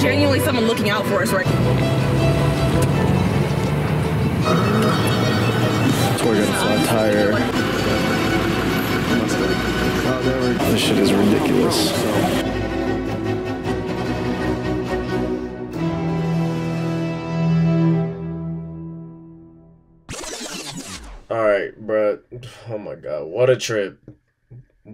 genuinely someone looking out for us right Tori got a flat tire. Oh, this shit is ridiculous. All right, bruh. Oh my god, what a trip.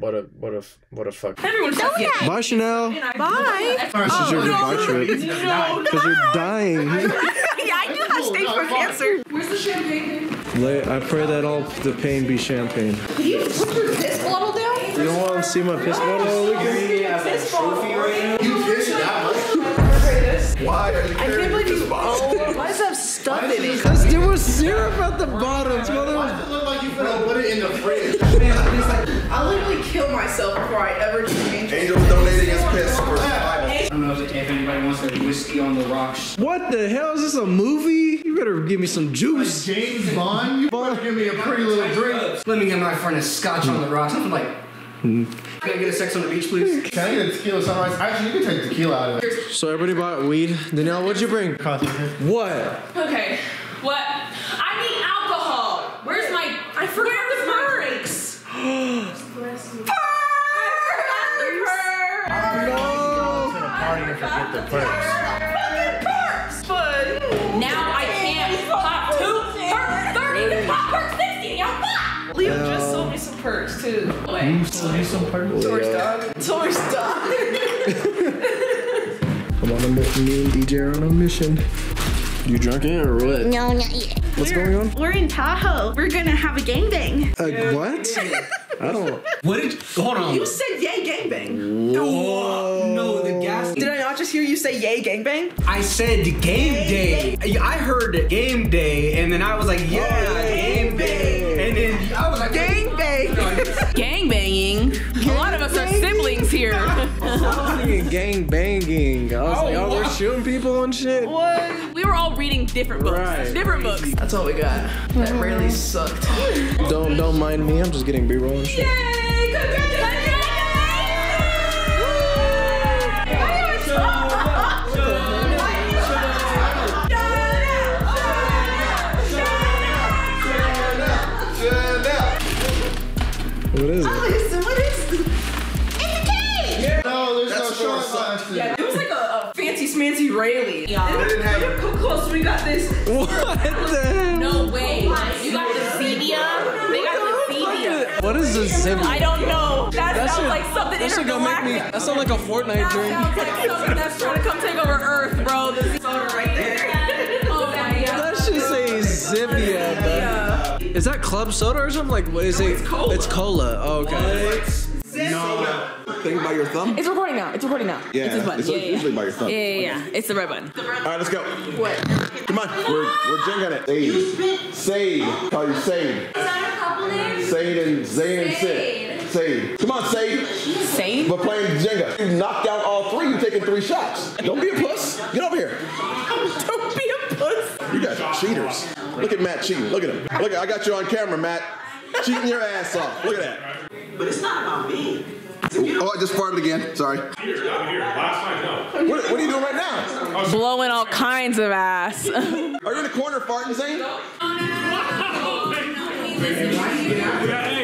What a what a what a fuck. Everyone's just getting Bye, Chanel. Bye. This is your goodbye trip. Because you're dying. yeah, I do have stage four cancer. Where's the champagne? Lay- I pray that all the pain be champagne. Can you put your piss bottle down? You don't want to see my piss bottle all weekend? Piss bottle. You kiss it that much? Why are you I can't carrying believe this you. bottle? Oh, why does it have stuff in it? Because there was syrup at the bottom. Smell there was- It look like you finna put it in the fridge. I literally kill myself before I ever change it. Angel's donating his piss for survival. I don't know if, if anybody wants their whiskey on the rocks. What the hell? Is this a movie? You better give me some juice. James Bond, you better give me a pretty little drink. Let me get my friend a scotch on the rocks. I'm like, can I get a sex on the beach, please? Can I get a tequila sunrise? Actually, you can take tequila out of it. So everybody bought weed. Danielle, what'd you bring? Coffee. What? Okay. What? I need alcohol. Where's my? I forgot Now I can't pop two perks 30, pop perk 60, y'all fuck! Leo just sold me some perks too. Wait. Tourist dog. Tourist dog. I'm on a mission. Me and DJ are on a mission. You drunk it or what? No, not yet. What's going on? We're in Tahoe. We're gonna have a gangbang. Uh, what? I don't. What did? Hold on. You said say yay gangbang? I said game day. I heard game day, and then I was like, yeah, oh, game day. And then I was like, Gangbang. Gangbanging. A lot of us are siblings here. I'm gang banging. I was like, oh, they're shooting people and shit. what? We were all reading different books. Right. Different books. That's all we got. That really sucked. Don't don't mind me. I'm just getting B-roll and shit. Yay! What is it? Oh, Listen, what is this? No, there's That's no more shot glasses. Yeah, it was like a, a fancy smancy Rayleigh. Yeah. didn't have it. Look how close we got this. What the hell? No way. You got the Zevia? They got the Zevia. What is this? Zim? I don't know. That, That sounds shit- like something That shit gonna make me. That sounds like a Fortnite That drink. sounds like something that's trying to come take over Earth, bro. The soda right there. oh my god. That should say Zivia, bro. Yeah. Is that club soda or something? Like, what is it? it's cola. It's cola. Oh, okay. Think about your thumb. It's recording now. It's recording now. Yeah, It's this button. it's yeah, yeah, usually yeah. by your thumb. Yeah, yeah, yeah. It's the red button. All right, let's go. What? Come on, we're we're jinking it. Sade, Sade, call you Sade. Sade and Zayn and Sid. Sade. Come on, Sade. Same? We're playing Jenga. You knocked out all three. You're taking three shots. Don't be a puss. Get over here. Don't be a puss. You guys are cheaters. Look at Matt cheating. Look at him. Look at I got you on camera, Matt. Cheating your ass off. Look at that. But it's not about me. Oh, I just farted again. Sorry. Here, here. Last night, no. What, what are you doing right now? Blowing all kinds of ass. Are you in the corner farting, Zane?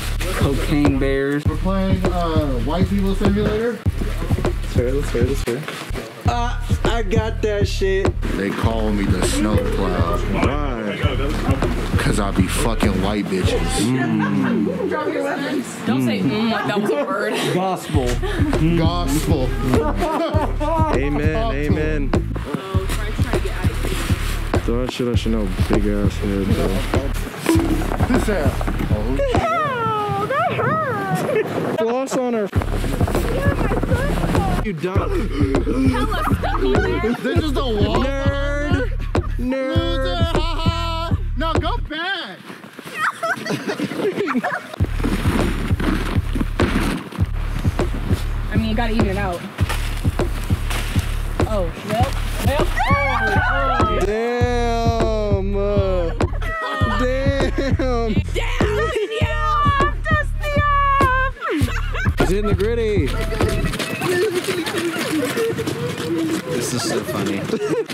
cocaine bears. We're playing uh, White People Simulator. That's fair, that's fair, that's fair. I got that shit. They call me the snowplow. Why? Cause I be fucking white bitches. Mm. Drop your weapons. Don't say mm like that was a word. Gospel. Gospel. Amen, amen. Throw that shit I should know, big ass head, bro. This ass. Floss on her. You dumb This is the wall. nerd. Nerd. Loser, ha ha. No, go back. I mean, you gotta even it out. Oh, well, well. Oh, oh. Damn. Off! He's hitting the gritty. This is so funny.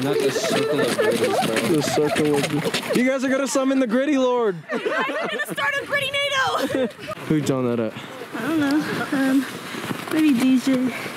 Not the circle of gritties, bro. The circle of You guys are gonna summon the gritty lord. I'm gonna start a gritty NATO! Who you telling that at? I don't know. Um, maybe DJ.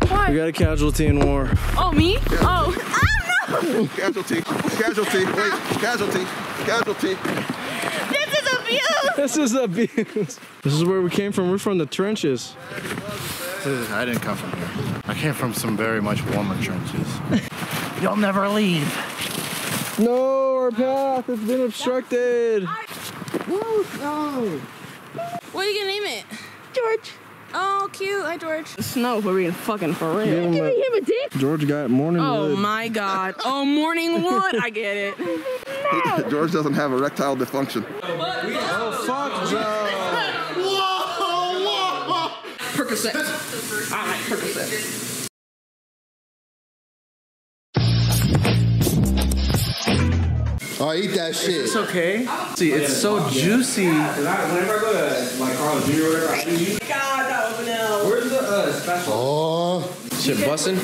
We got a casualty in war. Oh, me? Oh. I know. Casualty. Casualty. Wait. Casualty. Casualty. This is abuse! This is abuse. This is where we came from. We're from the trenches. I didn't come from here. I came from some very much warmer trenches. You'll never leave. No, our path has been obstructed. No. What are you gonna name it? George. Oh, cute. Hi, George. Snow, we're being fucking for real. Give him Give a- him a dick. George got morning Oh wood. my god. Oh, morning wood. I get it. No. George doesn't have erectile dysfunction. Oh, fuck Joe. whoa, whoa. Percocet. I like Percocet. Oh, eat that shit. It's okay. See, it's so juicy. Whenever I go to like Carl Jr. or whatever, I do God, that open out. Where's the uh, special? Oh, Shit bussin'.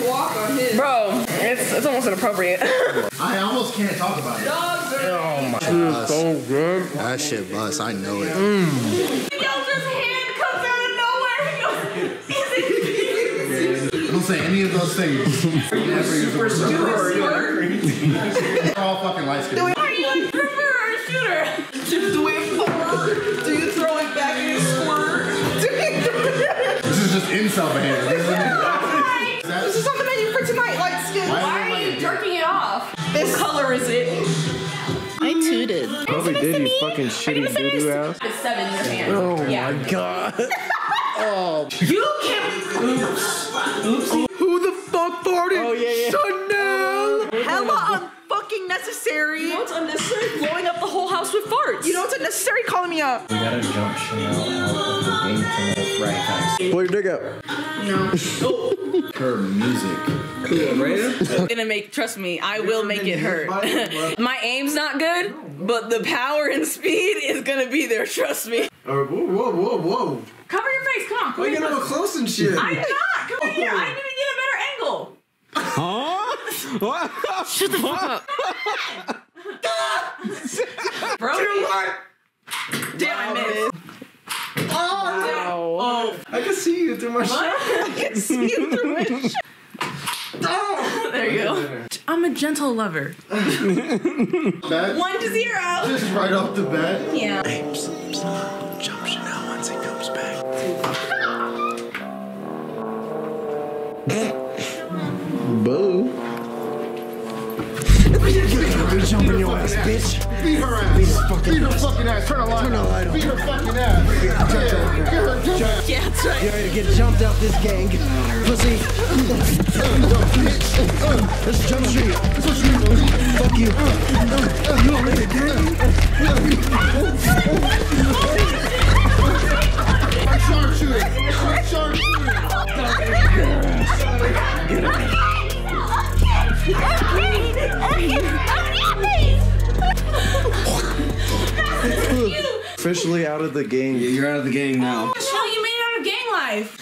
Bro, it's, it's almost inappropriate. I almost can't talk about it. Oh So good. That shit bust. I know it. Mm. Yo, this hand comes out of nowhere. He goes, is it? Don't say any of those things. Super They're all fucking light skinned. Are you a stripper or a shooter? Do we forward? Do you throw it back and you squirt? This is just incel behavior. This isn't- This is on the menu for tonight, light skin. Why Why are you jerking it off? This color is it? I tooted. Probably did you fucking shitty doo doo ass. It's seven in your hand. Oh yeah. my god. Oh. You can. Oops. Oopsie. Who the fuck farted? Oh yeah, yeah. Chanel. Hella unfucking necessary. You know what's unnecessary? Blowing up the whole house with farts. You know what's unnecessary? Calling me up. We gotta jump Chanel out of the game to the right time. Pull your dick out. Oh. Her music. It's gonna make. Trust me, I will make it hurt. My aim's not good, but the power and speed is gonna be there. Trust me. Oh, whoa, whoa, whoa, whoa. Cover your face. Come on. Cover Why you your get all face. close and shit? I'm not. Come here. I oh. didn't even get a better angle. Huh? What? Shut the fuck up. Bro. Damn, I Oh, wow. I can see you through my shirt. I can see you through my shirt. Oh, there you go. I'm a gentle lover. One to zero. Just right off the bat. Yeah. Hey, psst, psst. Jump Chanel once it comes back. Boo. Jump in your ass, bitch. Beat her ass. Beat her fucking, Beat her fucking ass. Turn the light on. Beat her fucking ass. Yeah, get her, get her. Yeah, that's right. You ready to get jumped out this gang? Pussy. Let's jump street. Fuck you. You don't let it Sharpshooter. Officially out of the gang. You're out of the gang now. Oh, you made it out of gang life.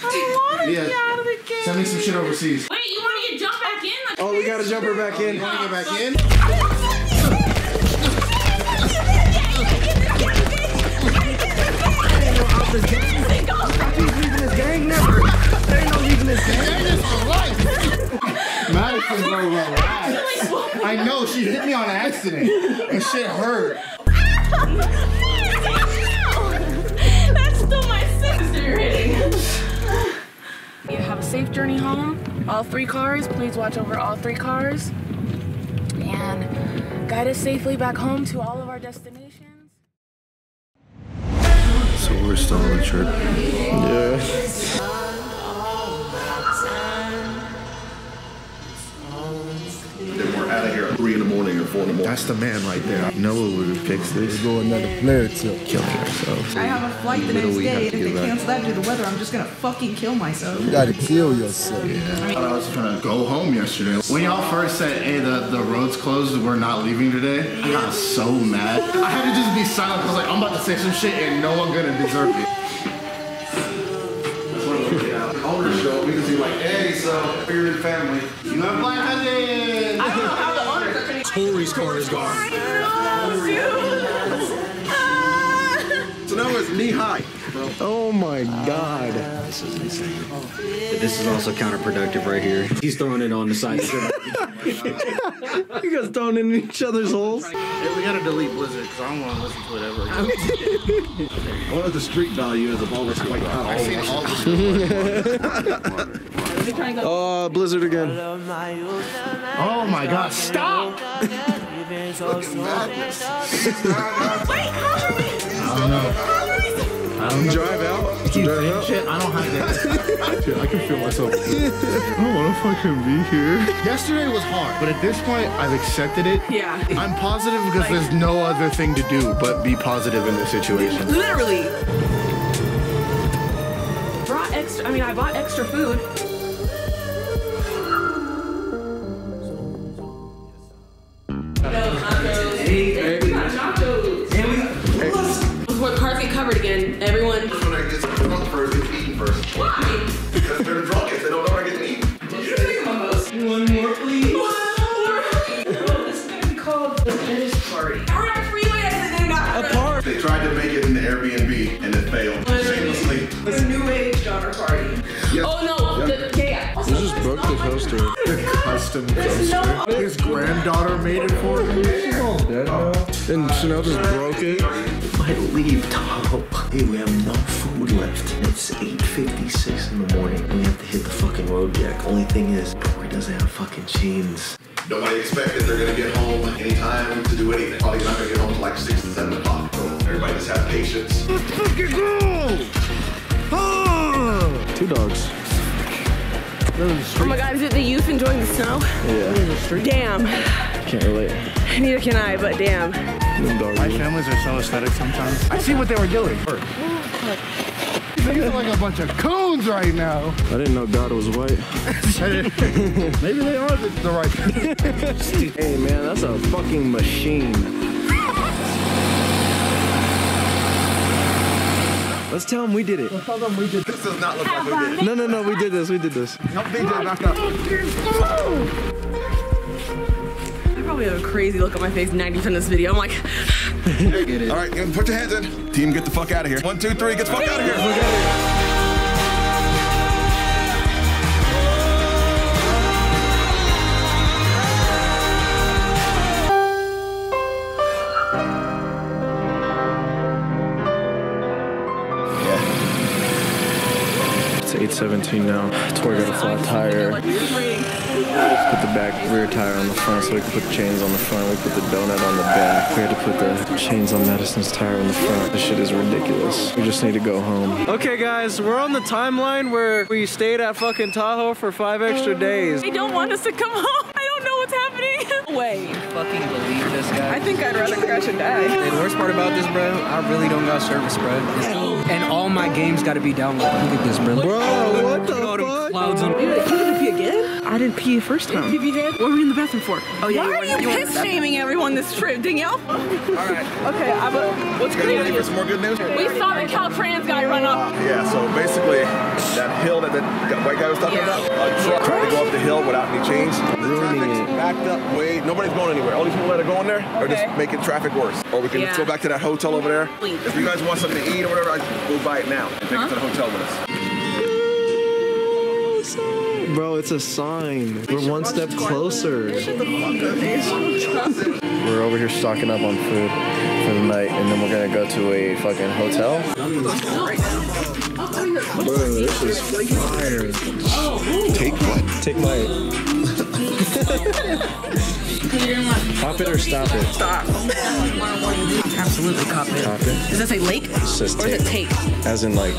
Yeah. Be out of the game. Send me some shit overseas. Wait, you want to get jumped back in? Like, Oh, we gotta jump her back in. Want to get back in? Madison, bro, relax. I know she hit me on accident. And shit hurt. safe journey home. All three cars, please watch over all three cars. And guide us safely back home to all of our destinations. So we're still on the trip. Yeah. Then we're out of here at 3 in the morning or 4 in the morning. That's the man right there. Noah would fix this. Go another player to Killing ourselves. I have a flight the next Literally day, have and to if give they that. due to the weather, I'm just gonna fucking kill myself. You gotta kill yourself. Yeah. I was trying to go home yesterday. When y'all first said, hey, the, the road's closed, we're not leaving today, I got so mad. I had to just be silent because like, I'm about to say some shit and no one gonna deserve it. Owner show, we can be like, hey, so you're in family. You have black cousins! I don't know how the owners are gonna Tori's car is gone. So now it's knee high. Oh my god. Uh, this is insane. This is also counterproductive right here. He's throwing it on the side. You guys thrown in each other's holes. Hey, we gotta delete Blizzard because I don't want to listen to it ever. What are the street value of all this white I seen all the Oh, Blizzard again. Oh my god, stop! Drive out. Drive out. Shit, I don't have that. Shit, I can feel myself. I don't want to fucking be here. Yesterday was hard, but at this point, I've accepted it. Yeah. I'm positive because there's no other thing to do but be positive in this situation. Literally. Brought extra. I mean, I bought extra food. Broke the. Custom coaster. His granddaughter made it for him. She's all dead now. And Chanel just broke it. might leave Tahoe. Hey, we have no food left. It's 8.56 in the morning. We have to hit the fucking road jack. Only thing is, Tori doesn't have fucking chains. Nobody expected they're gonna get home anytime to do anything. Probably not gonna get home till like six to seven o'clock. So everybody just have patience. Two dogs. Oh my god, is it the youth enjoying the snow? Yeah. Damn. Can't relate. Neither can I, but damn. My families are so aesthetic sometimes. I see what they were doing. These are like a bunch of coons right now. I didn't know God was white. Maybe they are the, the right. Hey man, that's a fucking machine. Let's tell them we did it. This does not look like we did. No, no, no, we did this. We did this. Help DJ back up. I probably have a crazy look on my face 90% of this video. I'm like, All right, put your hands in. Team, get the fuck out of here. One, two, three, get the fuck out of here. It's 8:17 now. Tori got a flat tire. Put the back rear tire on the front so we can put the chains on the front. We put the donut on the back. We had to put the chains on Madison's tire in the front. This shit is ridiculous. We just need to go home. Okay, guys, we're on the timeline where we stayed at fucking Tahoe for five extra days. They don't want us to come home. I don't know what's happening. Wait. Fucking believe this guy. I think I'd rather crash and die. The worst part about this, bro, I really don't got service, bro. And all my games gotta be downloaded. Look at this, bro. Bro, what the fuck? Clouds on. I didn't pee the first time. Pee head? What were we in the bathroom for? Oh yeah. Why are you went- piss shaming everyone this trip, Danielle? Alright. Okay, I but what's crazy? for some more good news? We saw the Caltrans guy run up. Yeah, so basically, that hill that the white guy was talking Yeah. about, a truck tried to go up the hill without any chains. Ruining it. backed up Wait. Nobody's going anywhere. All these people that are going there are just making traffic worse. Or we can Yeah. just go back to that hotel over there. Please. If you guys want something to eat or whatever, I go buy it now and take it to the hotel with us. Bro, it's a sign. We're one step closer. We're over here stocking up on food for the night, and then we're gonna go to a fucking hotel. Bro, this is fire. Take what? Take my. Pop it or stop it? Stop. Absolutely cop it. Pop it. Does that say lake? It says Or is it take. take? As in like.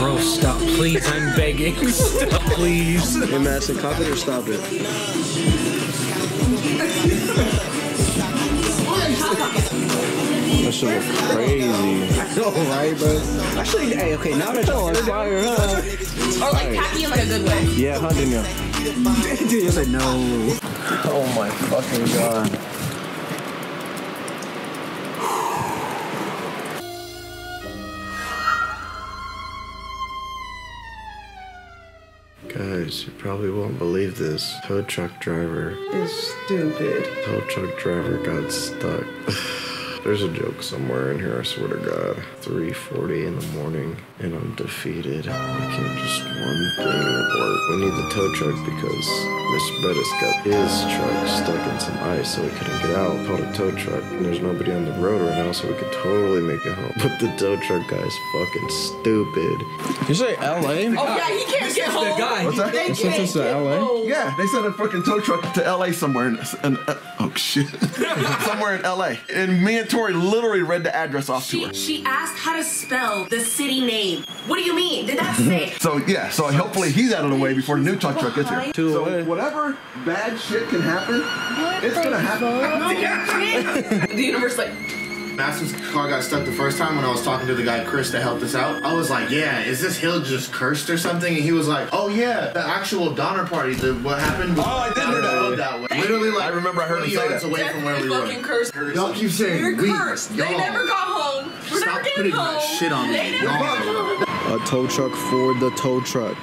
Bro, stop, please. I'm begging. Stop, please. Hey Madison, cop it or stop it? That shit looks crazy. All right, bro. Actually, hey, okay, now that y'all on fire, huh? Or like tacky in like a good way. Yeah, huh, Danielle? Dude, you said no. Oh my fucking god. You probably won't believe this. Tow truck driver. Is stupid. Tow truck driver got stuck. There's a joke somewhere in here, I swear to God. 3.40 in the morning, and I'm defeated. I can't just one thing work. We need the tow truck because Mr. Bettis got his truck stuck in some ice, so he couldn't get out. Called a tow truck, and there's nobody on the road right now, so we could totally make it home. But the tow truck guy's fucking stupid. You say L.A.? Oh yeah, he can't get home. guy. What's that? They sent us to LA? home. Yeah, they sent a fucking tow truck to LA somewhere in, in uh, oh shit. somewhere in LA. And me and Tori literally read the address off to her. She asked how to spell the city name. What do you mean? Did that say? So yeah, so hopefully he's out of the way before the new tow truck gets here. Two so away. whatever bad shit can happen, it's gonna happen. The universe like Madison's car got stuck the first time when I was talking to the guy Chris that helped us out. I was like, "Yeah, is this hill just cursed or something?" And he was like, "Oh yeah, the actual Donner Party. The what happened? Was Oh, I did hear that. road that way. Literally, like I remember I heard 20 him say that. away from where we fucking were. cursed. Y'all keep saying We're we. cursed. They never got home. We're Stop never getting putting home. that shit on me. Never got home. A tow truck for the tow truck.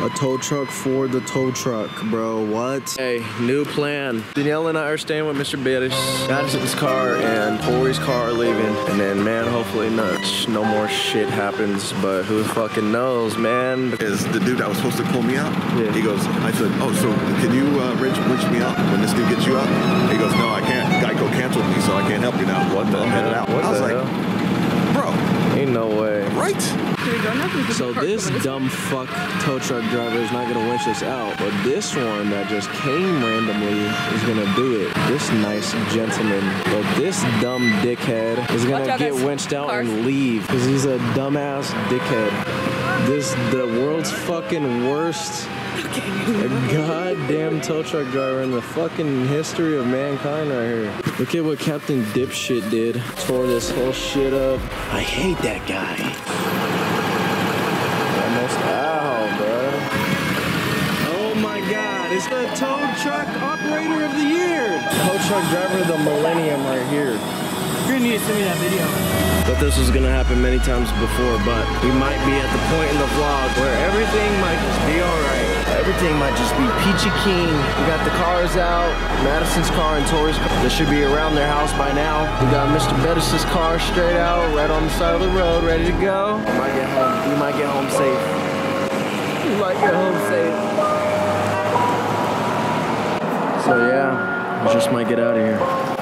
A tow truck for the tow truck, bro. What? Hey, new plan. Danielle and I are staying with Mr. Bettis. Madison's car and Tori's car are leaving. And then, man, hopefully not, no more shit happens. But who fucking knows, man? Is the dude that was supposed to pull me out? Yeah. He goes, I said, oh, so can you uh, wrench, wrench me out when this dude gets you out? He goes, no, I can't. Geico canceled me, so I can't help you now. What the I'm headed hell? out. What I was the like, hell? Bro, Ain't no way. right? So this dumb fuck tow truck driver is not gonna winch us out, but this one that just came randomly is gonna do it. This nice gentleman, but this dumb dickhead is gonna out, get guys. winched out Cars. and leave because he's a dumbass dickhead. This the world's fucking worst goddamn tow truck driver in the fucking history of mankind right here. Look at what Captain Dipshit did. Tore this whole shit up. I hate that guy. Almost out, bro. Oh my god, it's the tow truck operator of the year. Tow truck driver of the millennium right here. You're gonna need to send me that video. Thought this was gonna happen many times before, but we might be at the point in the vlog where everything might just be alright. Everything might just be peachy keen. We got the cars out, Madison's car and Tori's car. They should be around their house by now. We got Mr. Bettis' car straight out, right on the side of the road, ready to go. We might get home. We might get home safe. We might get home safe. So yeah, we just might get out of here.